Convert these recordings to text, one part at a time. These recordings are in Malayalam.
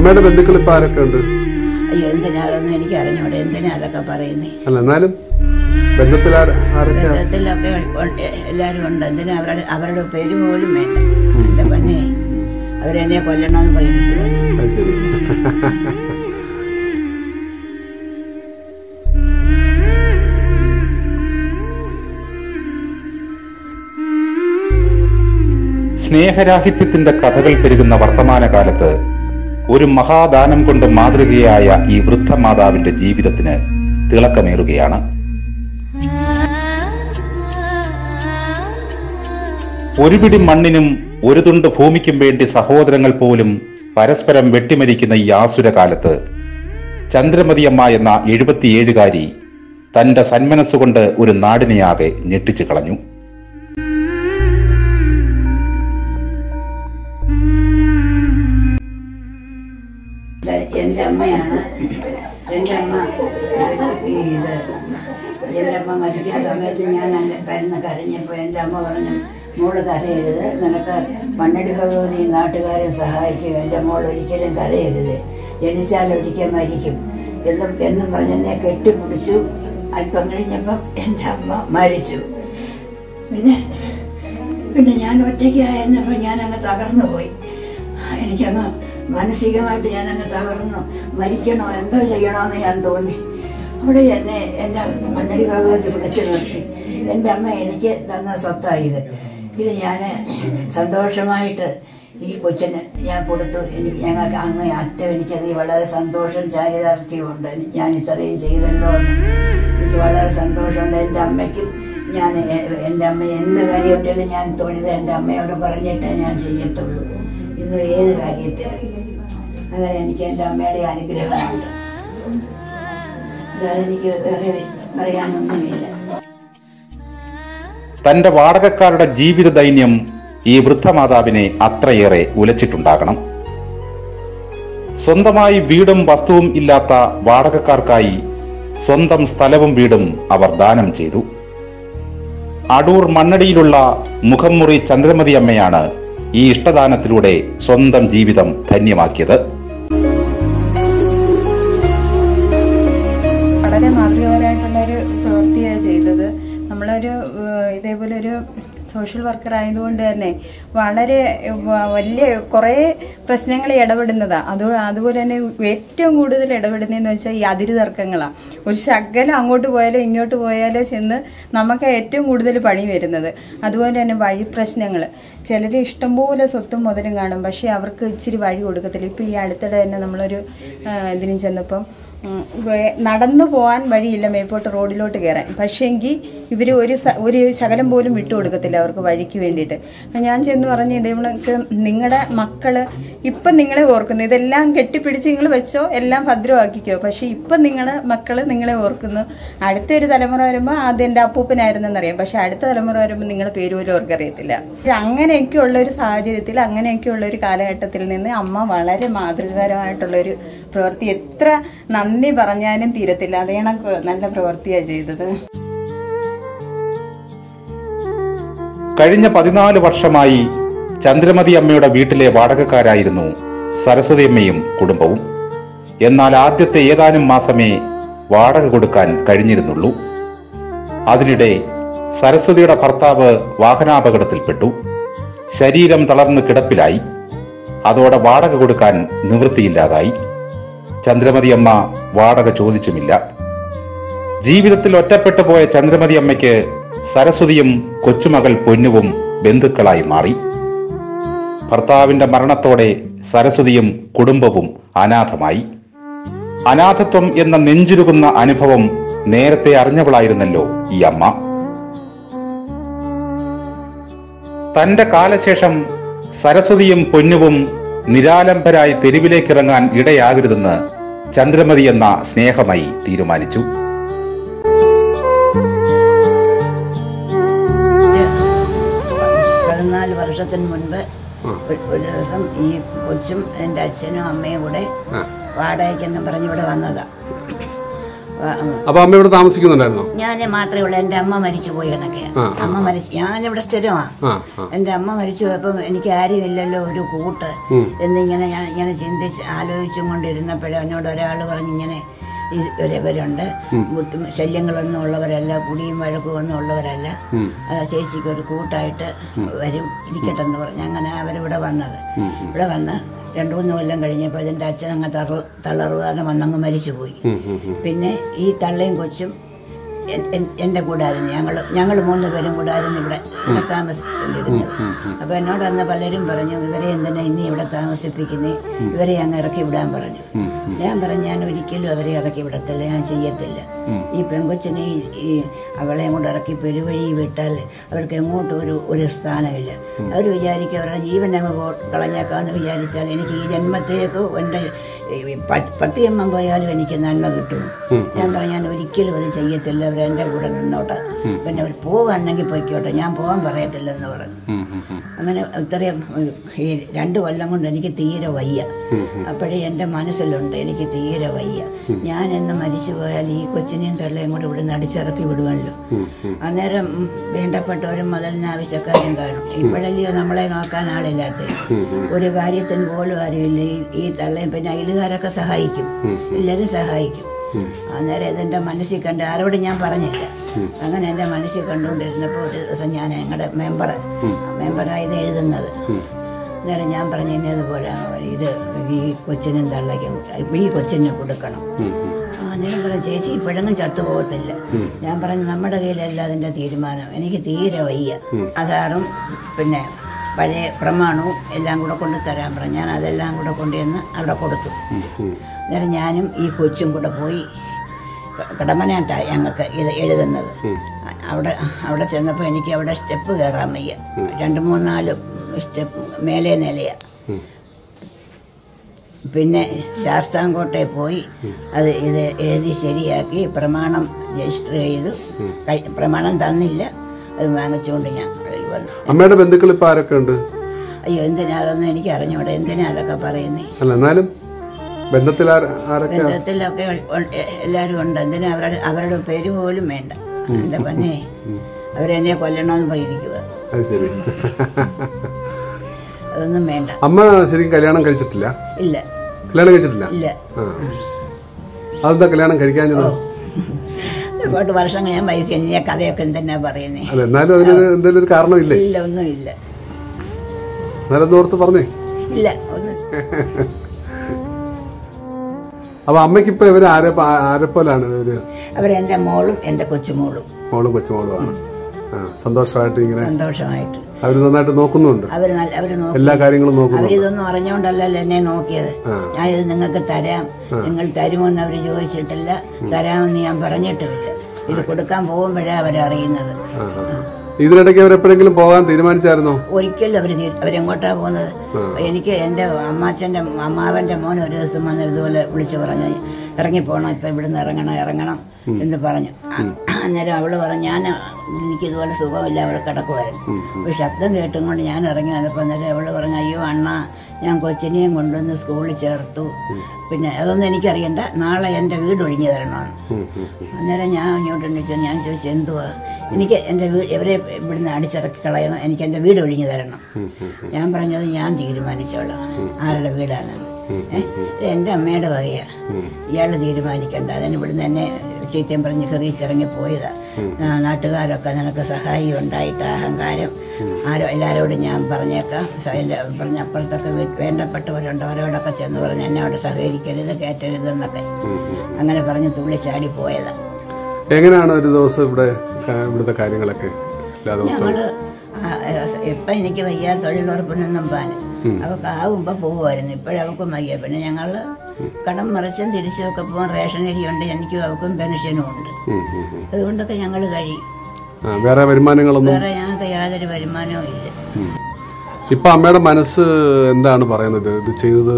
അമ്മയുടെ ബന്ധുക്കൾ ഇപ്പൊ ആരൊക്കെ ഉണ്ട്? അയ്യോ എന്തിനാ അതൊന്നും എനിക്ക് അറിഞ്ഞൂടെ എന്തിനാ അതൊക്കെ പറയുന്നേ? അല്ല എന്നാലും ബന്ധത്തിൽ ബന്ധത്തിലൊക്കെ ഉണ്ട്, എല്ലാവരും ഉണ്ട്. എന്തിനാ അവരുടെ അവരുടെ പേര് പോലും വേണ്ട. എന്റെ പെണ്ണെ അവരെന്നെ കൊല്ലണമെന്ന് പറയുന്നു സ്നേഹരാഹിത്യത്തിന്റെ കഥകൾ പെരുകുന്ന വർത്തമാനകാലത്ത് ഒരു മഹാദാനം കൊണ്ട് മാതൃകയായ ഈ വൃദ്ധ മാതാവിന്റെ ജീവിതത്തിന് തിളക്കമേറുകയാണ്. ഒരു പിടി മണ്ണിനും ഒരു തുണ്ട് ഭൂമിക്കും വേണ്ടി സഹോദരങ്ങൾ പോലും പരസ്പരം വെട്ടിമരിക്കുന്ന ഈ ആസുരകാലത്ത് ചന്ദ്രമതിയമ്മ എന്ന എഴുപത്തിയേഴുകാരി തന്റെ സന്മനസ്സുകൊണ്ട് ഒരു നാടിനെയാകെ ഞെട്ടിച്ചു കളഞ്ഞു. എന്റെ അമ്മയാണ്. എന്റെ അമ്മ ഇത് എന്റെ അമ്മ മരിക്കുന്ന സമയത്ത് ഞാൻ കരുന്ന് കരഞ്ഞപ്പോൾ എന്റെ അമ്മ പറഞ്ഞു മോൾ കരയരുത്. നിനക്ക് മണ്ണടി ഭഗവതി നാട്ടുകാരെ സഹായിക്കും. എന്റെ മോൾ ഒരിക്കലും കരയരുത്. ജനിച്ചാൽ ഒരിക്കൽ മരിക്കും. എന്നും എന്നും പറഞ്ഞ എന്നെ കെട്ടിപ്പിടിച്ചു. അല്പം കഴിഞ്ഞപ്പം എന്റെ അമ്മ മരിച്ചു. പിന്നെ പിന്നെ ഞാൻ ഒറ്റയ്ക്കായെന്നപ്പോൾ ഞാൻ അങ്ങ് തകർന്നു പോയി എനിക്കങ്ങ് മാനസികമായിട്ട് ഞാൻ അങ്ങ് തകർന്നു. മരിക്കണോ? എന്തോ ചെയ്യണമെന്ന് ഞാൻ തോന്നി. അവിടെ എന്നെ എന്റെ മണ്ണടി ഭാഗത്ത് വിളിച്ചു നിർത്തി. എന്റെ അമ്മ എനിക്ക് തന്ന സ്വത്തായത് ഇത്. ഞാൻ സന്തോഷമായിട്ട് ഈ കൊച്ചിന് ഞാൻ കൊടുത്തു. എനിക്ക് ഞങ്ങൾക്ക് അങ്ങ് അറ്റം എനിക്കത് വളരെ സന്തോഷം ചാരിതാർത്ഥ്യമുണ്ട്. ഞാൻ ഇത്രയും ചെയ്തല്ലോ എന്ന്. എനിക്ക് വളരെ സന്തോഷമുണ്ട്. എന്റെ അമ്മയ്ക്കും ഞാൻ എന്റെ അമ്മ എന്ത് കാര്യം ഉണ്ടെങ്കിലും ഞാൻ തൊഴുത് എന്റെ അമ്മയോട് പറഞ്ഞിട്ടേ ഞാൻ ചെയ്യത്തുള്ളൂ. ഇന്ന് ഏത് കാര്യത്തിലും. അങ്ങനെ എനിക്ക് എന്റെ അമ്മയുടെ അനുഗ്രഹമുണ്ട്. അതെനിക്ക് വേറെ പറയാനൊന്നുമില്ല. തന്റെ വാടകക്കാരുടെ ജീവിത ദൈന്യം ഈ വൃദ്ധമാതാവിനെ അത്രയേറെ ഉലച്ചിട്ടുണ്ടാകണം. സ്വന്തമായി വീടും വസ്തുവും ഇല്ലാത്ത വാടകക്കാർക്കായി സ്വന്തം സ്ഥലവും വീടും അവർ ദാനം ചെയ്തു. അടൂർ മണ്ണടിയിലുള്ള മുഖംമുറി ചന്ദ്രമതി അമ്മയാണ് ഈ ഇഷ്ടദാനത്തിലൂടെ സ്വന്തം ജീവിതം ധന്യമാക്കിയത്. വർക്കർ ആയതുകൊണ്ട് തന്നെ വളരെ വലിയ കുറേ പ്രശ്നങ്ങൾ ഇടപെടുന്നതാണ് അത് അതുപോലെ തന്നെ ഏറ്റവും കൂടുതൽ ഇടപെടുന്നതെന്ന് വെച്ചാൽ ഈ അതിര് തർക്കങ്ങളാണ് ഒരു ശകലം അങ്ങോട്ട് പോയാലോ ഇങ്ങോട്ട് പോയാലോ ചെന്ന് നമുക്ക് ഏറ്റവും കൂടുതൽ പണി വരുന്നത്. അതുപോലെ തന്നെ വഴി പ്രശ്നങ്ങൾ ചിലർ ഇഷ്ടംപോലെ സ്വത്തും മുതലും കാണും. പക്ഷേ അവർക്ക് ഇച്ചിരി വഴി കൊടുക്കത്തില്ല. ഇപ്പം ഈ അടുത്തിടെ തന്നെ നമ്മളൊരു ഇതിന് ചെന്നപ്പം നടന്നു പോകാൻ വഴിയില്ല മേപ്പോട്ട് റോഡിലോട്ട് കയറാൻ. പക്ഷേങ്കിൽ ഇവർ ഒരു ഒരു ശകലം പോലും വിട്ടു കൊടുക്കത്തില്ല അവർക്ക് വഴിക്ക് വേണ്ടിയിട്ട്. അപ്പം ഞാൻ ചെന്ന് പറഞ്ഞ് ഇതേക്ക് നിങ്ങളുടെ മക്കൾ ഇപ്പം നിങ്ങളെ ഓർക്കുന്നു. ഇതെല്ലാം കെട്ടിപ്പിടിച്ച് നിങ്ങൾ വെച്ചോ? എല്ലാം ഭദ്രമാക്കിക്കോ? പക്ഷേ ഇപ്പം നിങ്ങളെ മക്കൾ നിങ്ങളെ ഓർക്കുന്നു. അടുത്തൊരു തലമുറ വരുമ്പോൾ ആദ്യം എന്റെ അപ്പൂപ്പനായിരുന്നെന്നറിയാം. പക്ഷേ അടുത്ത തലമുറ വരുമ്പോൾ നിങ്ങളുടെ പേര് പോലും അവർക്കറിയത്തില്ല. പക്ഷേ അങ്ങനെയൊക്കെയുള്ള ഒരു സാഹചര്യത്തിൽ അങ്ങനെയൊക്കെയുള്ള ഒരു കാലഘട്ടത്തിൽ നിന്ന് അമ്മ വളരെ മാതൃകാരമായിട്ടുള്ളൊരു പ്രവൃത്തി. എത്ര നന്ദി പറഞ്ഞാലും തീരത്തില്ല. അതേണം നല്ല പ്രവൃത്തിയാണ് ചെയ്തത്. കഴിഞ്ഞ പതിനാല് വർഷമായി ചന്ദ്രമതി അമ്മയുടെ വീട്ടിലെ വാടകക്കാരായിരുന്നു സരസ്വതി അമ്മയും കുടുംബവും. എന്നാൽ ആദ്യത്തെ ഏതാനും മാസമേ വാടക കൊടുക്കാൻ കഴിഞ്ഞിരുന്നുള്ളൂ. അതിനിടെ സരസ്വതിയുടെ ഭർത്താവ് വാഹനാപകടത്തിൽപ്പെട്ടു. ശരീരം തളർന്ന് കിടപ്പിലായി. അതോടെ വാടക കൊടുക്കാൻ നിവൃത്തിയില്ലാതായി. ചന്ദ്രമതി അമ്മ വാടക ചോദിച്ചുമില്ല. ജീവിതത്തിൽ ഒറ്റപ്പെട്ടു പോയ ചന്ദ്രമതിയമ്മയ്ക്ക് സരസ്വതിയും കൊച്ചുമകൾ പൊന്നുവും ബന്ധുക്കളായി മാറി. ഭർത്താവിന്റെ മരണത്തോടെ സരസ്വതിയും കുടുംബവും അനാഥമായി. അനാഥത്വം എന്ന നെഞ്ചുരുകുന്ന അനുഭവം നേരത്തെ അറിഞ്ഞവളായിരുന്നല്ലോ ഈ അമ്മ. തന്റെ കാലശേഷം സരസ്വതിയും പൊന്നുവും നിരാലംബരായി തെരുവിലേക്കിറങ്ങാൻ ഇടയാകരുതെന്ന് ചന്ദ്രമതി എന്ന സ്നേഹമായി തീരുമാനിച്ചു പതിനാല് വർഷത്തിന് മുൻപ് ഒരു- ദിവസം ഈ കൊച്ചും എന്റെ അച്ഛനും അമ്മയും കൂടെ വാടകയ്ക്കെന്ന് പറഞ്ഞ് ഇവിടെ വന്നതാ. അപ്പൊ അമ്മ ഇവിടെ താമസിക്കുന്നുണ്ടായിരുന്നോ? ഞാൻ മാത്രമേ ഉള്ളൂ. എന്റെ അമ്മ മരിച്ചു പോയി കണക്കെ. അമ്മ മരിച്ചു. ഞാനിവിടെ സ്ഥിരമാ. എന്റെ അമ്മ മരിച്ചു പോയപ്പം എനിക്ക് ആരുമില്ലല്ലോ ഒരു കൂട്ട്. എന്നിങ്ങനെ ഞാൻ ഇങ്ങനെ ചിന്തിച്ച് ആലോചിച്ചും കൊണ്ടിരുന്നപ്പോഴേ എന്നോട് ഒരാൾ പറഞ്ഞു ഇങ്ങനെ ഇവരുണ്ട്. ബുദ്ധി ശല്യങ്ങളൊന്നും ഉള്ളവരല്ല കുടിയും വഴക്കും ഒന്നും ഉള്ളവരല്ല. അത് ചേച്ചിക്ക് ഒരു കൂട്ടായിട്ട് വരും ഇരിക്കട്ടെ എന്ന് പറഞ്ഞു. അങ്ങനെ അവരിവിടെ വന്നത്. ഇവിടെ വന്ന് രണ്ടു മൂന്ന് കൊല്ലം കഴിഞ്ഞപ്പോൾ ഇതിന്റെ അച്ഛൻ അങ്ങ് തള തളർവാതെ വന്നങ്ങ് മരിച്ചുപോയി. പിന്നെ ഈ തള്ളയും കൊച്ചും എന്റെ കൂടായിരുന്നു ഞങ്ങൾ ഞങ്ങൾ മൂന്ന് പേരും കൂടായിരുന്നു ഇവിടെ ഇവിടെ താമസിച്ചുകൊണ്ടിരുന്നത് അപ്പോൾ എന്നോട് അന്ന് പലരും പറഞ്ഞു ഇവരെ എന്തിനാ ഇനി ഇവിടെ താമസിപ്പിക്കുന്നേ? ഇവരെ അങ്ങ് ഇറക്കി വിടാൻ പറഞ്ഞു. ഞാൻ പറഞ്ഞു ഞാൻ ഒരിക്കലും അവരെ ഇറക്കി വിടത്തില്ല ഞാൻ ചെയ്യത്തില്ല. ഈ പെങ്കൊച്ചിനെ ഈ- അവളെ അവളെയും കൂടെ ഇറക്കി പെരുവഴി വിട്ടാൽ അവർക്ക് എങ്ങോട്ടും ഒരു ഒരു സ്ഥാനമില്ല. അവർ വിചാരിക്കും അവരുടെ ജീവൻ അങ്ങ് കളഞ്ഞേക്കാമെന്ന് കളഞ്ഞേക്കാന്ന് വിചാരിച്ചാൽ എനിക്ക് ഈ ജന്മത്തേക്ക് എന്റെ ഈ പ- പത്തിയമ്മം പോയാലും എനിക്ക് നന്മ കിട്ടും. ഞാൻ പറഞ്ഞു ഞാൻ ഒരിക്കലും അത് ചെയ്യത്തില്ല അവർ എന്റെ കൂടെ നിന്നോട്ടെ. പിന്നെ അവർ പോകാണെങ്കിൽ പോയിക്കോട്ടെ ഞാൻ പോകാൻ പറയത്തില്ലെന്ന് പറഞ്ഞു. അങ്ങനെ ഇത്രയും ഈ രണ്ട് കൊല്ലം കൊണ്ട് എനിക്ക് തീരെ വയ്യ. അപ്പോഴേ എന്റെ മനസ്സിലുണ്ട് എനിക്ക് തീരെ വയ്യ. ഞാൻ എന്ന് മരിച്ചു പോയാൽ ഈ കൊച്ചിനെയും തള്ളയും കൂടെ ഇവിടെ നടിച്ചിറക്കി വിടുവല്ലോ. അന്നേരം വേണ്ടപ്പെട്ടവരും മുതലിന് ആവശ്യക്കാരും കാണും. ഇപ്പോഴല്ലയോ നമ്മളെ നോക്കാൻ ആളില്ലാത്ത ഒരു കാര്യത്തിന് പോലും ആരുമില്ല. ഈ തള്ളയും പിന്നെ അയലുകാരൊക്കെ സഹായിക്കും. എല്ലാവരും സഹായിക്കും. അന്നേരം ഇതെന്റെ മനസ്സിൽ കണ്ട് ആരോട് ഞാൻ പറഞ്ഞില്ല. അങ്ങനെ എന്റെ മനസ്സിൽ കണ്ടുകൊണ്ടിരുന്നപ്പോൾ ഒരു ദിവസം ഞാൻ ഞങ്ങളുടെ മെമ്പർ മെമ്പറായത് എഴുതുന്നത്. അന്നേരം ഞാൻ പറഞ്ഞു ഇന്നതുപോലെ ഇത് ഈ കൊച്ചിനും തള്ളയ്ക്കും ഈ കൊച്ചിന് കൊടുക്കണം. അന്നേരം പറഞ്ഞു ചേച്ചി ഇപ്പോഴെങ്കിലും ചത്തുപോകത്തില്ല. ഞാൻ പറഞ്ഞു നമ്മുടെ കയ്യിലല്ല അതിന്റെ തീരുമാനം. എനിക്ക് തീരെ വയ്യ. അതാറും പിന്നെ പഴയ പ്രമാണവും എല്ലാം കൂടെ കൊണ്ട് തരാൻ പറഞ്ഞു. ഞാൻ അതെല്ലാം കൂടെ കൊണ്ടുവന്ന് അവിടെ കൊടുത്തു. അന്നേരം ഞാനും ഈ കൊച്ചും കൂടെ പോയി കടമനായിട്ടാണ് ഞങ്ങൾക്ക് ഇത് എഴുതുന്നത്. അവിടെ അവിടെ ചെന്നപ്പോൾ എനിക്ക് അവിടെ സ്റ്റെപ്പ് കയറാൻ വയ്യ. രണ്ട് മൂന്നാൽ സ്റ്റെപ്പ് മേലെ നിലയാ. പിന്നെ ശാസ്താംകോട്ടയിൽ പോയി അത് ഇത് എഴുതി ശരിയാക്കി പ്രമാണം രജിസ്റ്റർ ചെയ്തു. പ്രമാണം തന്നില്ല. അത് വാങ്ങിച്ചുകൊണ്ട് ഞാൻ അമ്മയുടെ ബന്ധുക്കൾ ഇപ്പൊ ആരൊക്കെ ഉണ്ട്? അയ്യോ എന്തിനാ അതൊന്നും എനിക്ക് അറിഞ്ഞൂടെ. എന്തിനാ അതൊക്കെ പറയുന്നേ? അല്ല എന്നാലും ബന്ധത്തിൽ ബന്ധത്തിലൊക്കെ എല്ലാരും ഉണ്ട്. എന്തിനാ അവരുടെ അവരുടെ പേര് പോലും വേണ്ട. എന്റെ പന്നെ അവരെന്നെ കൊല്ലണമെന്ന് പറഞ്ഞിരിക്കുക അത് അതൊന്നും വേണ്ട. അമ്മ ശരിക്കും കല്യാണം കഴിച്ചിട്ടില്ല? ഇല്ല. കല്യാണം കഴിച്ചിട്ടില്ല? ഇല്ല. അതെന്താ കല്യാണം കഴിക്കാഞ്ഞത്? ഒരുപാട് വർഷങ്ങൾ ഞാൻ വയസ്സ് കഴിഞ്ഞ കഥയൊക്കെ തന്നെ പറയുന്നേ? അല്ല എന്നാലും അതിനൊരു എന്തെങ്കിലും ഒരു കാരണമില്ലേ? ഇല്ല ഒന്നുമില്ല. എന്നാലും ഓർത്ത് പറഞ്ഞേ. ഇല്ല ഒന്നും. അപ്പൊ അമ്മയ്ക്ക് ഇപ്പൊ ഇവർ ആരെ ആരെപ്പോലാണ് ഒരു അവരെന്റെ മോളും എന്റെ കൊച്ചുമോളും. മോളും കൊച്ചുമോളുമാണ് സന്തോഷമായിട്ട് ഇങ്ങനെ സന്തോഷമായിട്ട്. അവർ നന്നായിട്ട് നോക്കുന്നുണ്ട്. അവർ അവർ അവർ എല്ലാ കാര്യങ്ങളും നോക്കുന്നു അവരിതൊന്നും അറിഞ്ഞുകൊണ്ടല്ലല്ലോ എന്നെ നോക്കിയത്. ഞാനിത് നിങ്ങൾക്ക് തരാം. നിങ്ങൾ തരുമോന്ന് അവർ ചോദിച്ചിട്ടില്ല. തരാമെന്ന് ഞാൻ പറഞ്ഞിട്ടുമില്ല. ഇത് കൊടുക്കാൻ പോകുമ്പോഴേ അവരറിയുന്നത്. ഇതിനിടയ്ക്ക് അവരെപ്പോഴെങ്കിലും പോകാൻ തീരുമാനിച്ചായിരുന്നോ? ഒരിക്കലും അവർ അവരെങ്ങോട്ടാ പോകുന്നത്? എനിക്ക് എന്റെ അമ്മാച്ചന്റെ അമ്മാവന്റെ മോൻ ഒരു ദിവസം വന്ന് ഇതുപോലെ വിളിച്ചു പറഞ്ഞു ഇറങ്ങി ഇറങ്ങിപ്പോണം ഇപ്പം ഇവിടുന്ന് ഇറങ്ങണം ഇറങ്ങണം എന്ന് പറഞ്ഞു. അന്നേരം അവൾ പറഞ്ഞു ഞാൻ എനിക്കിതുപോലെ സുഖമില്ല അവൾ കിടക്കുമായിരുന്നു ഒരു ശബ്ദം കേട്ടും കൊണ്ട് ഞാൻ ഇറങ്ങി വന്നപ്പോൾ അന്നേരം അവൾ പറഞ്ഞു അയ്യോ അണ്ണ ഞാൻ കൊച്ചിനെയും കൊണ്ടുവന്ന് സ്കൂളിൽ ചേർത്തു. പിന്നെ അതൊന്നും എനിക്കറിയണ്ട. നാളെ എന്റെ വീട് ഒഴിഞ്ഞു തരണമെന്ന് അന്നേരം ഞാൻ ഇങ്ങോട്ട് ചോദിച്ചു ഞാൻ ചോദിച്ചു എന്തുവാ? എനിക്ക് എന്റെ വീട് ഇവരെ ഇവിടുന്ന് അടിച്ചിറക്കി കളയണം. എനിക്ക് എന്റെ വീട് ഒഴിഞ്ഞു തരണം. ഞാൻ പറഞ്ഞത് ഞാൻ തീരുമാനിച്ചോളാം. ആരുടെ വീടാണെന്ന്. എന്റെ അമ്മയുടെ വകയാണ് ഇയാൾ തീരുമാനിക്കണ്ട. അതിന് ഇവിടുന്ന് എന്നെ ചീത്തയും പറഞ്ഞ് കറിയിച്ചിറങ്ങി പോയതാ നാട്ടുകാരൊക്കെ നിനക്ക് സഹായം ഉണ്ടായിട്ട് അഹങ്കാരം ആരോ എല്ലാവരോടും ഞാൻ പറഞ്ഞേക്കാം. എന്റെ പറഞ്ഞ അപ്പുറത്തൊക്കെ വേണ്ടപ്പെട്ടവരുണ്ട് അവരോടൊക്കെ ചെന്ന് പറഞ്ഞ് എന്നോട് സഹകരിക്കരുത് കയറ്റരുതെന്നൊക്കെ. അങ്ങനെ പറഞ്ഞ് തുള്ളിച്ചാടി പോയതാ എങ്ങനെയാണ് ഒരു ദിവസം ഇവിടെ ഇവിടുത്തെ കാര്യങ്ങളൊക്കെ ഇപ്പം എനിക്ക് വയ്യ തൊഴിലുറപ്പിനൊന്നും പാൻ അവൾക്ക് ആവുമ്പോൾ പോകുമായിരുന്നു ഇപ്പോഴവൾക്കും വയ്യ. പിന്നെ ഞങ്ങൾ കടം മറിച്ചും തിരിച്ചും ഒക്കെ പോകാൻ റേഷൻ അരിയുണ്ട് എനിക്കും അവൾക്കും പെൻഷനും ഉണ്ട്. അതുകൊണ്ടൊക്കെ ഞങ്ങൾ കഴിയും ആ, വേറെ വരുമാനങ്ങളൊന്നും വേറെ ഞങ്ങൾക്ക് യാതൊരു വരുമാനവും ഇല്ല. ഇപ്പൊ അമ്മയുടെ മനസ്സ് എന്താണ് പറയുന്നത്? ഇത് ചെയ്തത്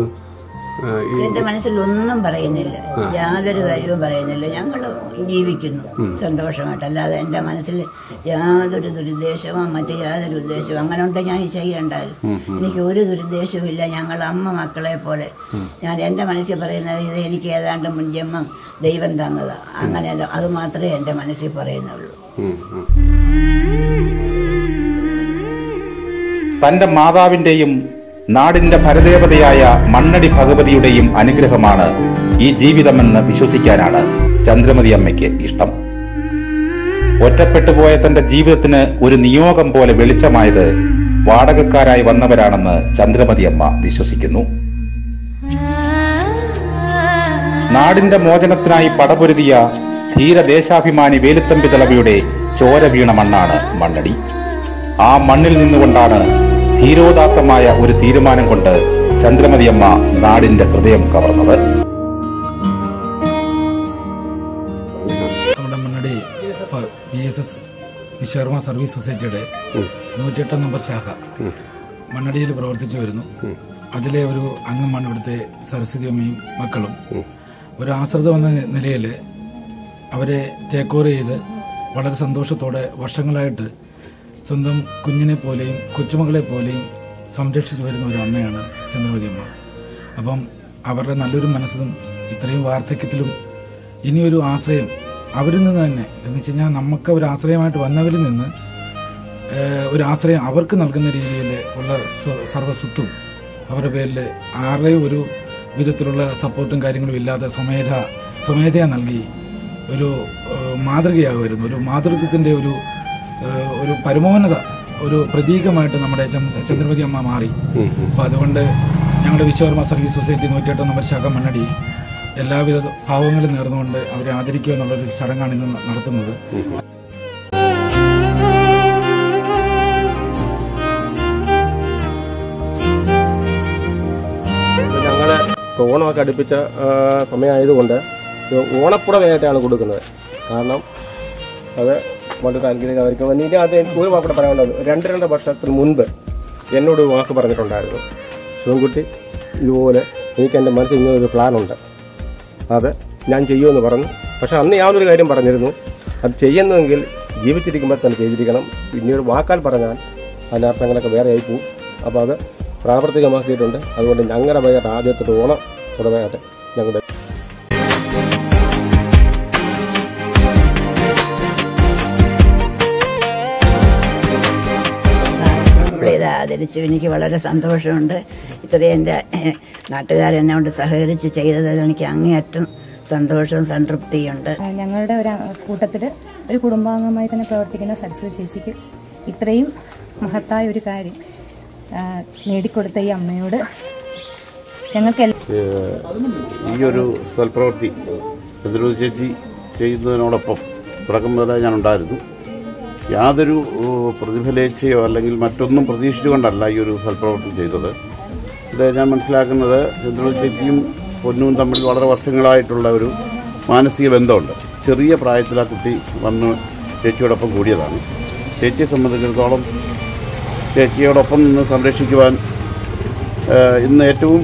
എന്റെ മനസ്സിലൊന്നും പറയുന്നില്ല. യാതൊരു കാര്യവും പറയുന്നില്ല. ഞങ്ങൾ ജീവിക്കുന്നു സന്തോഷമായിട്ട്. അല്ലാതെ എന്റെ മനസ്സിൽ യാതൊരു ദുരുദ്ദേശമോ മറ്റു യാതൊരു ഉദ്ദേശമോ അങ്ങനെ ഉണ്ട് ഞാൻ ഈ ചെയ്യണ്ടായിരുന്നു എനിക്ക് ഒരു ദുരുദ്ദേശവും ഇല്ല. ഞങ്ങൾ അമ്മ മക്കളെ പോലെ. ഞാൻ എന്റെ മനസ്സിൽ പറയുന്നത് ഇത് എനിക്ക് ഏതാണ്ട് മുൻജന്മം ദൈവം തന്നതാ. അങ്ങനെ അത് മാത്രമേ എന്റെ മനസ്സിൽ പറയുന്നുള്ളൂ. തന്റെ ഉം. നാടിന്റെ ഭരദേവതയായ മണ്ണടി ഭഗവതിയുടെയും അനുഗ്രഹമാണ് ഈ ജീവിതമെന്ന് വിശ്വസിക്കാനാണ് ചന്ദ്രമതി അമ്മയ്ക്ക് ഇഷ്ടം. ഒറ്റപ്പെട്ടുപോയ തന്റെ ജീവിതത്തിന് ഒരു നിയോഗം പോലെ വെളിച്ചമായത് വാടകക്കാരായി വന്നവരാണെന്ന് ചന്ദ്രമതി അമ്മ വിശ്വസിക്കുന്നു. നാടിന്റെ മോചനത്തിനായി പടപൊരുതിയ ധീരദേശാഭിമാനി വേലുത്തമ്പി തലവയുടെ ചോര വീണ മണ്ണാണ് മണ്ണടി. ആ മണ്ണിൽ നിന്നുകൊണ്ടാണ് ധീരോദാത്തമായ ഒരു തീരുമാനം കൊണ്ട് ചന്ദ്രമതിയമ്മ നാടിന്റെ ഹൃദയം കവർന്നത്. നമ്മുടെ മുന്നടി P S S Vishwakarma service സൊസൈറ്റിയുടെ നൂറ്റിയെട്ടാം നമ്പർ ശാഖ മണ്ണടിയിൽ പ്രവർത്തിച്ചു വരുന്നു. അതിലെ ഒരു അംഗമാണ് ഇവിടുത്തെ സരസ്വതി അമ്മയും മക്കളും. ഒരു ആശ്രിതം എന്ന നിലയിൽ അവരെ ടേക്ക് ഓവർ ചെയ്ത് വളരെ സന്തോഷത്തോടെ വർഷങ്ങളായിട്ട് സ്വന്തം കുഞ്ഞിനെ പോലെയും കൊച്ചുമകളെ പോലെയും സംരക്ഷിച്ചു വരുന്ന ഒരു അമ്മയാണ് ചന്ദ്രമതി അമ്മ. അപ്പം അവരുടെ നല്ലൊരു മനസ്സിലും ഇത്രയും വാർദ്ധക്യത്തിലും ഇനിയൊരു ആശ്രയം അവരിൽ നിന്ന് തന്നെ. എന്ന് വെച്ച് കഴിഞ്ഞാൽ നമുക്ക് ഒരു ആശ്രയമായിട്ട് വന്നവരിൽ നിന്ന് ഒരു ആശ്രയം അവർക്ക് നൽകുന്ന രീതിയിൽ ഉള്ള സർവസ്വത്തും അവരുടെ പേരിൽ ആരുടെയും ഒരു വിധത്തിലുള്ള സപ്പോർട്ടും കാര്യങ്ങളും ഇല്ലാതെ സ്വമേധ സ്വമേധയാ നൽകി ഒരു മാതൃകയാകുമായിരുന്നു. ഒരു മാതൃത്വത്തിന്റെ ഒരു ഒരു പരമോന്നത ഒരു പ്രതീകമായിട്ട് നമ്മുടെ ചന്ദ്രപതി അമ്മ മാറി. അപ്പോൾ അതുകൊണ്ട് ഞങ്ങളുടെ വിശ്വകർമ്മ സർവീസ് സൊസൈറ്റി നൂറ്റിയെട്ട് നമ്പർ ശാഖ മണ്ണടി എല്ലാവിധ ഭാവങ്ങളും നേർന്നുകൊണ്ട് അവരെ ആദരിക്കുക എന്നുള്ളൊരു ചടങ്ങാണ് ഇന്ന് നടത്തുന്നത്. ഞങ്ങൾ ഓണമൊക്കെ അടുപ്പിച്ച സമയമായതുകൊണ്ട് ഓണപ്പുടവയായിട്ടാണ് കൊടുക്കുന്നത്. കാരണം അത് വളരെ താല്പര്യം അവർക്ക് ഇനി അത് ഒരു വാക്കൂടെ പറയാനുള്ളത് രണ്ട് രണ്ട് വർഷത്തിന് മുൻപ് എന്നോട് വാക്ക് പറഞ്ഞിട്ടുണ്ടായിരുന്നു. ശിവൻകുട്ടി ഇതുപോലെ എനിക്ക് എന്റെ മനസ്സിൽ ഇങ്ങനെ ഒരു പ്ലാനുണ്ട് അത് ഞാൻ ചെയ്യുമെന്ന് പറഞ്ഞു. പക്ഷെ അന്ന് ഞാനൊരു കാര്യം പറഞ്ഞിരുന്നു. അത് ചെയ്യുന്നതെങ്കിൽ ജീവിച്ചിരിക്കുമ്പോൾ തന്നെ ചെയ്തിരിക്കണം. പിന്നീട് വാക്കാൽ പറഞ്ഞാൽ അതിന്റെ അർത്ഥങ്ങളൊക്കെ വേറെ ആയി പോകും. അപ്പോൾ അത് പ്രാവർത്തികമാക്കിയിട്ടുണ്ട്. അതുകൊണ്ട് ഞങ്ങളുടെ പേരായിട്ട് ആദ്യത്തെ ഓണം തുടങ്ങായിട്ട് ഞങ്ങളുടെ ആദരിച്ചു. എനിക്ക് വളരെ സന്തോഷമുണ്ട്. ഇത്രയും എന്റെ നാട്ടുകാരെന്നോട് സഹകരിച്ച് ചെയ്തതിൽ എനിക്ക് അങ്ങേയറ്റം സന്തോഷവും സംതൃപ്തിയുണ്ട്. ഞങ്ങളുടെ ഒരു കൂട്ടത്തിൽ ഒരു കുടുംബാംഗമായി തന്നെ പ്രവർത്തിക്കുന്ന സരസ്വതി ചേച്ചിക്ക് ഇത്രയും മഹത്തായ ഒരു കാര്യം നേടിക്കൊടുത്ത ഈ അമ്മയോട് ഞങ്ങൾക്ക് ഈ ഒരു സൽപ്രവൃത്തി പ്രതിരോധ ചേച്ചി ചെയ്യുന്നതിനോടൊപ്പം തുടക്കം മുതലേ ഞാൻ ഉണ്ടായിരുന്നു യാതൊരു പ്രതിഫലേച്ഛയോ അല്ലെങ്കിൽ മറ്റൊന്നും പ്രതീക്ഷിച്ചുകൊണ്ടല്ല ഈ ഒരു സൽപ്രവർത്തനം ചെയ്തത്. ഇത് ഞാൻ മനസ്സിലാക്കുന്നത് ചന്ദ്രബാബു ചേച്ചിയും പൊന്നും തമ്മിൽ വളരെ വർഷങ്ങളായിട്ടുള്ള ഒരു മാനസിക ബന്ധമുണ്ട്. ചെറിയ പ്രായത്തിൽ ആ കുട്ടി വന്ന് ചേച്ചിയോടൊപ്പം കൂടിയതാണ്. ചേച്ചിയെ സംബന്ധിച്ചിടത്തോളം ചേച്ചിയോടൊപ്പം നിന്ന് സംരക്ഷിക്കുവാൻ ഇന്ന് ഏറ്റവും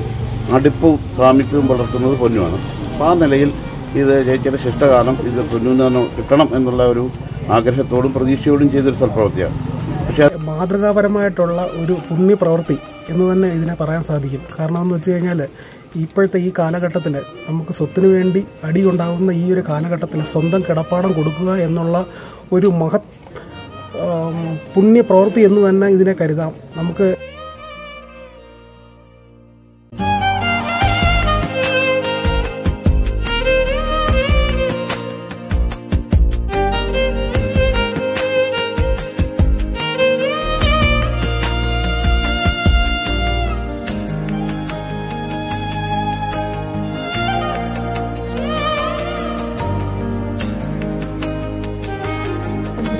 അടുപ്പും സാമീപ്യവും പുലർത്തുന്നത് പൊന്നുമാണ് അപ്പോൾ ആ നിലയിൽ ഇത് ചേച്ചിയുടെ ശിഷ്ടകാലം ഇത് പൊന്നു നിന്ന് കിട്ടണം എന്നുള്ള ഒരു ആഗ്രഹത്തോടും പ്രതീക്ഷയോടും ചെയ്തൊരു സൽപ്രവൃത്തിയാണ് പക്ഷേ മാതൃകാപരമായിട്ടുള്ള ഒരു പുണ്യപ്രവൃത്തി എന്ന് തന്നെ ഇതിനെ പറയാൻ സാധിക്കും. കാരണം എന്ന് വെച്ച് കഴിഞ്ഞാൽ ഇപ്പോഴത്തെ ഈ കാലഘട്ടത്തിൽ നമുക്ക് സ്വത്തിന് വേണ്ടി അടിയുണ്ടാകുന്ന ഈ ഒരു കാലഘട്ടത്തിൽ സ്വന്തം കിടപ്പാടം കൊടുക്കുക എന്നുള്ള ഒരു മഹത് പുണ്യ പുണ്യപ്രവൃത്തി എന്ന് തന്നെ ഇതിനെ കരുതാം. നമുക്ക്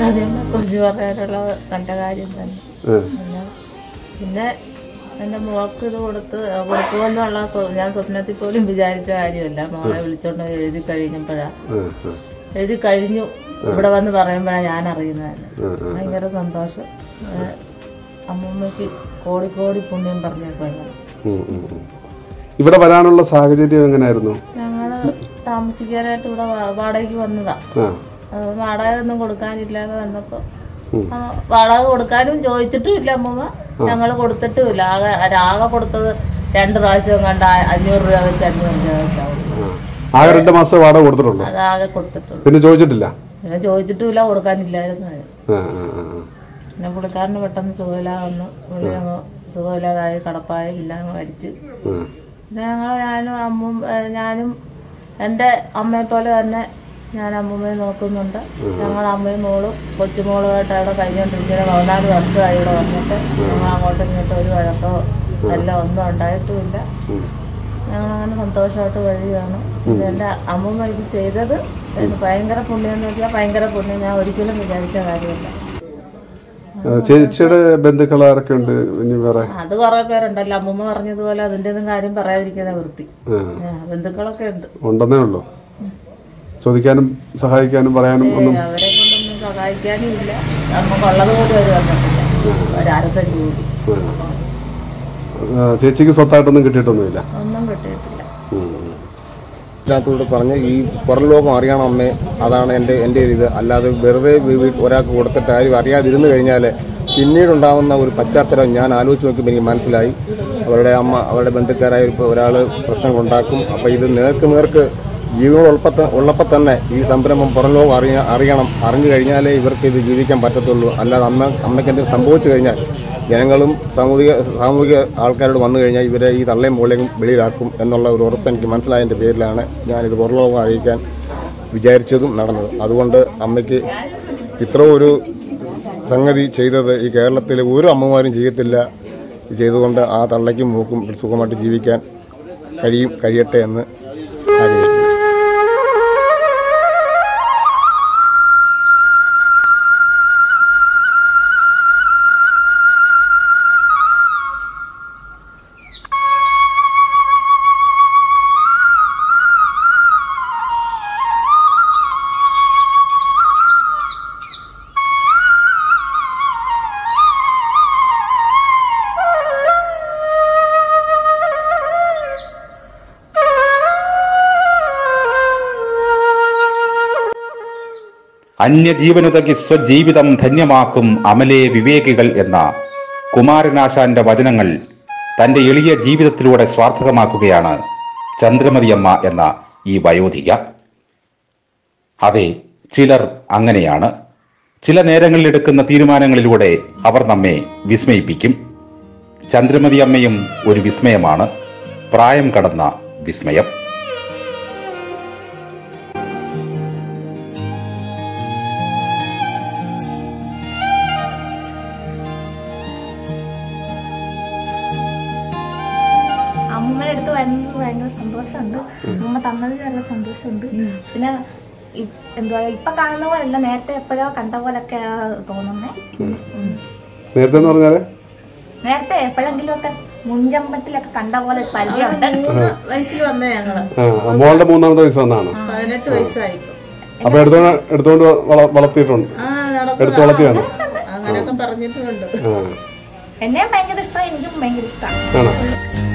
അതിനെ കുറിച്ച് പറയാനുള്ള നല്ല കാര്യം തന്നെ. പിന്നെ പിന്നെ എന്റെ മോൾക്ക് ഇത് കൊടുത്ത് കൊടുക്കുമെന്നുള്ള ഞാൻ സ്വപ്നത്തിൽ പോലും വിചാരിച്ച കാര്യമല്ല. മോളെ വിളിച്ചോണ്ട് എഴുതി കഴിഞ്ഞപ്പോഴാ. എഴുതി കഴിഞ്ഞു. ഇവിടെ വന്ന് പറയുമ്പോഴാണ് ഞാൻ അറിയുന്നത് തന്നെ. ഭയങ്കര സന്തോഷം. അമ്മൂമ്മയ്ക്ക് കോടി കോടി പുണ്യം പറഞ്ഞേക്കോ ഇവിടെ വരാനുള്ള സാഹചര്യം എങ്ങനെയായിരുന്നു? ഞങ്ങൾ താമസിക്കാനായിട്ട് ഇവിടെ വാടകയ്ക്ക് വന്നതാ. വാടക ഒന്നും കൊടുക്കാനില്ലാതെ വന്നപ്പോ വാടക കൊടുക്കാനും ചോദിച്ചിട്ടും ഇല്ല അമ്മമ്മ ഞങ്ങൾ കൊടുത്തിട്ടുമില്ല. ആകെ ആകെ കൊടുത്തത് രണ്ട് പ്രാവശ്യം കണ്ട അഞ്ഞൂറ് രൂപ വെച്ച് അഞ്ഞൂറ് രൂപ വെച്ചാവും ആകെ രണ്ട് മാസം വാടക കൊടുത്തിട്ടുള്ളൂ ആകെ കൊടുത്തിട്ടുള്ളൂ. പിന്നെ ചോദിച്ചിട്ടില്ല? പിന്നെ ചോദിച്ചിട്ടുമില്ല കൊടുക്കാനില്ലായിരുന്നു. പിന്നെ പുള്ളിക്കാരന് പെട്ടെന്ന് സുഖമില്ലാതെ വന്നു. പുള്ളി അങ്ങ് സുഖമില്ലാതായി കടപ്പായി പിന്നെ അങ്ങ് മരിച്ചു. പിന്നെ ഞങ്ങൾ ഞാനും അമ്മും ഞാനും എന്റെ അമ്മയെ പോലെ തന്നെ ഞാൻ അമ്മൂമ്മയെ നോക്കുന്നുണ്ട്. ഞങ്ങൾ അമ്മയും മോളും കൊച്ചുമോളുമായിട്ട് അവിടെ കഴിഞ്ഞുകൊണ്ടിരിക്കുന്ന പതിനാല് വർഷമായി ഇവിടെ വന്നിട്ട് ഞങ്ങൾ അങ്ങോട്ടും ഇങ്ങോട്ടും ഒരു വഴക്കോ എല്ലാം ഒന്നും ഉണ്ടായിട്ടുമില്ല ഞങ്ങൾ അങ്ങനെ സന്തോഷമായിട്ട് കഴിയുകയാണ് എന്റെ അമ്മൂമ്മ ഇത് ചെയ്തത് ഭയങ്കര പുണ്യം എന്ന് വെച്ചാൽ ഭയങ്കര പുണ്യം. ഞാൻ ഒരിക്കലും വിചാരിച്ച കാര്യമല്ല. ചേച്ചിയുടെ ബന്ധുക്കൾ ആരൊക്കെ ഉണ്ട്? വേറെ? അത് കുറെ പേരുണ്ടല്ലോ. അമ്മമ്മ പറഞ്ഞതുപോലെ ഒന്നും കാര്യം പറയാതിരിക്കുന്ന വൃത്തി ബന്ധുക്കളൊക്കെ ഉണ്ട്. ഉണ്ടെന്നേ ഉള്ളൂ. ചോദിക്കാനും സഹായിക്കാനും പറയാനും ഒന്നും അവരെ കൊണ്ടൊന്നും സഹായിക്കാനും ഇല്ല നമുക്കുള്ളത് പോലും അവർ വന്നിട്ടില്ല. ഒരരസൻ കൂടി ആ, ചേച്ചിക്ക് സ്വത്തായിട്ടൊന്നും കിട്ടിയിട്ടൊന്നുമില്ല? ഒന്നും കിട്ടിയിട്ടില്ല. ഇതിനകത്തൂടെ പറഞ്ഞ് ഈ പുറം ലോകം അറിയണം അമ്മേ. അതാണ് എന്റെ എന്റെ ഒരു ഇത്. അല്ലാതെ വെറുതെ ഒരാൾക്ക് കൊടുത്തിട്ട് ആരും അറിയാതിരുന്നു കഴിഞ്ഞാൽ പിന്നീടുണ്ടാകുന്ന ഒരു പശ്ചാത്തലം ഞാൻ ആലോചിച്ച് നോക്കുമ്പോൾ എനിക്ക് മനസ്സിലായി. അവരുടെ അമ്മ അവരുടെ ബന്ധുക്കാരായ ഒരാൾ പ്രശ്നങ്ങൾ ഉണ്ടാക്കും അപ്പോൾ ഇത് നേർക്ക് നേർക്ക് ജീവനോടൊപ്പം ഉള്ളപ്പോൾ തന്നെ ഈ സംരംഭം പുറം ലോകം അറിയ അറിയണം. അറിഞ്ഞു കഴിഞ്ഞാലേ ഇവർക്ക് ഇത് ജീവിക്കാൻ പറ്റത്തുള്ളൂ. അല്ലാതെ അമ്മ അമ്മയ്ക്ക് എന്തെങ്കിലും സംഭവിച്ചു കഴിഞ്ഞാൽ ജനങ്ങളും സാമൂഹിക സാമൂഹിക ആൾക്കാരോട് വന്നു കഴിഞ്ഞാൽ ഇവരെ ഈ തള്ളയും മോളയും വെളിയിലാക്കും എന്നുള്ള ഒരു ഉറപ്പ് എനിക്ക് മനസ്സിലായതിന്റെ പേരിലാണ് ഞാനിത് പുറലോകം അറിയിക്കാൻ വിചാരിച്ചതും നടന്നത്. അതുകൊണ്ട് അമ്മയ്ക്ക് ഇത്ര ഒരു സംഗതി ചെയ്തത് ഈ കേരളത്തിലെ ഒരു അമ്മമാരും ചെയ്യത്തില്ല. ചെയ്തുകൊണ്ട് ആ തള്ളയ്ക്കും മൂക്കും സുഖമായിട്ട് ജീവിക്കാൻ കഴിയും കഴിയട്ടെ എന്ന് അന്യജീവനുതകി സ്വജീവിതം ധന്യമാക്കും അമലേ വിവേകികൾ എന്ന കുമാരനാശാന്റെ വചനങ്ങൾ തന്റെ എളിയ ജീവിതത്തിലൂടെ സ്വാർത്ഥകമാക്കുകയാണ് ചന്ദ്രമതിയമ്മ എന്ന ഈ വയോധിക. അതെ ചിലർ അങ്ങനെയാണ്. ചില നേരങ്ങളിൽ എടുക്കുന്ന തീരുമാനങ്ങളിലൂടെ അവർ നമ്മെ വിസ്മയിപ്പിക്കും. ചന്ദ്രമതി അമ്മയും ഒരു വിസ്മയമാണ്. പ്രായം കടന്ന വിസ്മയം. തന്നതിൽ നല്ല സന്തോഷമുണ്ട്. പിന്നെ എന്താ പറയുക ഇപ്പൊ കാണുന്ന പോലല്ല നേരത്തെ എപ്പോഴോ കണ്ട പോലൊക്കെ തോന്നുന്നേ. നേരത്തെ എന്ന് പറഞ്ഞാൽ? നേരത്തെ എപ്പോഴെങ്കിലും ഒക്കെ മുൻചമ്പത്തിലൊക്കെ കണ്ട പോലെ പരിചയമുണ്ട്. മൂന്ന് വയസ്സിൽ വന്നേ ഞങ്ങൾ. മോളുടെ മൂന്നാമത്തെ വയസ്സ് വന്നാണ്. പതിനെട്ട് വയസ്സായി. അപ്പൊ എടുത്തോണ്ട് എടുത്തോണ്ട് വളർത്തിയിട്ടുണ്ട്. എടുത്ത് വളർത്തിയാണ്. അങ്ങനെയൊക്കെ പറഞ്ഞിട്ടുണ്ട് എന്നെയും ഭയങ്കര ഇഷ്ടമാണ് എനിക്കും ഭയങ്കര ഇഷ്ടമാണ്